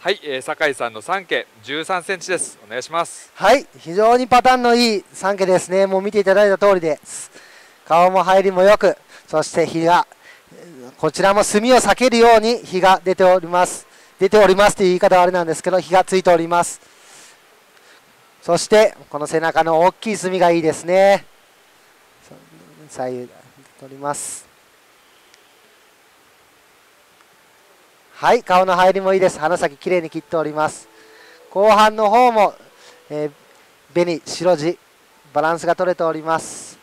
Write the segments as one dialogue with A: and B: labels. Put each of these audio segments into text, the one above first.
A: はい、えー、酒井さんの三家13センチです。お願いします。
B: はい非常にパターンのいい三家ですね。もう見ていただいた通りです。顔も入りもよくそして日がこちらも炭を避けるように日が出ております。出ておりますという言い方はあれなんですけど日がついております。そしてこの背中の大きい炭がいいですね。左右取ります。はい顔の入りもいいです。鼻先きれいに切っております。後半の方も、えー、紅白地バランスが取れております。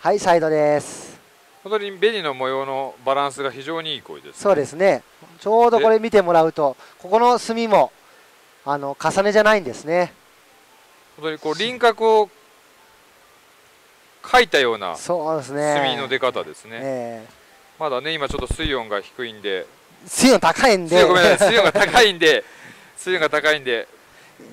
B: はいサイドです。
A: 本当に紅の模様のバランスが非常にいい声です、ね。
B: そうですね。ちょうどこれ見てもらうとここの墨もあの重ねじゃないんですね。
A: 本当にこう輪郭を描いたような
B: そうですね。
A: 墨の出方ですね。
B: え
A: まだね今ちょっと水温が低いんで、
B: ー水温高いんで。
A: 水温ごめんなさい。水温が高いんで、水温が高いんで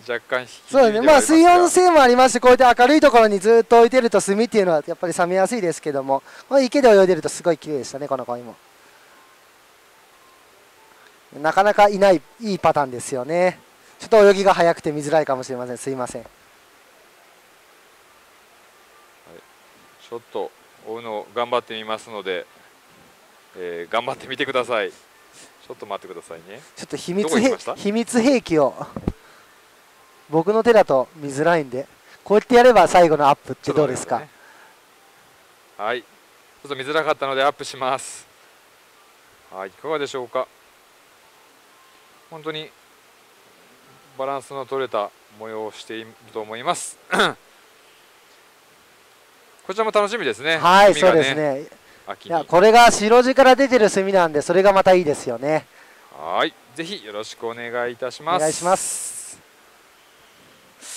A: 若干
B: そうですねまあ水温性もありますしこうやって明るいところにずっと置いてると炭っていうのはやっぱり冷めやすいですけども。これ池で泳いでるとすごい綺麗でしたねこの鯉もなかなかいないいいパターンですよね。ちょっと泳ぎが速くて見づらいかもしれません。すいません。
A: ちょっと追うの頑張ってみますので、えー頑張ってみてください。ちょっと待ってくださいね。
B: ちょっと秘密秘密兵器を僕の手だと見づらいんでこうやってやれば最後のアップってどうですか、
A: ねはい、ちょっと見づらかったのでアップします。はい、いかがでしょうか？本当にバランスの取れた模様をしていると思います。こちらも楽しみですね。
B: はいそうですね
A: 秋に。
B: いやこれが白地から出てる炭なんでそれがまたいいですよね。
A: はい、ぜひよろしくお願いいたします。
B: お願いします